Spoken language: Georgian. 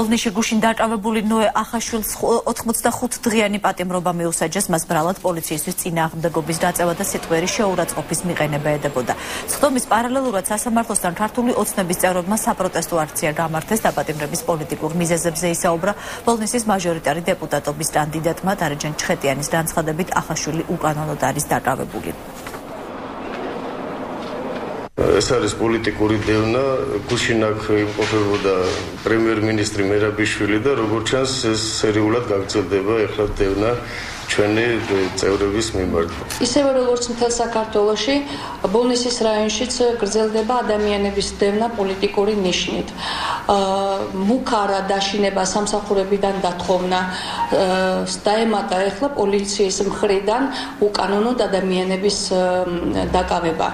პოლნიში გუშინ დაკავებული ნოე ახაშვილს 85 დღიანი პატიმრობა მიუსაჯეს მას ბრალად პოლიციისთვის წინააღმდეგობის დაწევა და სიტყვიერი შეურაცხყოფის მიყენება ედებოდა. სხდომის პარალელურად სასამართლოსთან ქართული ოცნების წევრებმა საპროტესტო აქცია გამართეს დაპატიმრების პოლიტიკურ მიზეზებზე ისაუბრა პოლნისის მაჟორიტარი დეპუტატობის კანდიდატმა დარეჯან ჩხეტიანის განცხადებით ახაშვილი უკანონოდ არის დაკავებული. ეს არის პოლიტიკური დევნა გუშინ აქ იმყოფებოდა პრემიერ-მინისტრი მერაბიშვილი და როგორც ჩანს ეს სერიულად გაგრძელდება ეხლა დევნა ჩვენი წევრების მიმართ. ისევე როგორც მთელ საქართველოში, ბოლნისის რაიონშიც გრძელდება ადამიანების დევნა პოლიტიკური ნიშნით. აა მუქარა დაშინება სამსახურებიდან დათხოვნა დაემატა ახლა პოლიციის მხრიდან უკანონო ადამიანების დაკავება.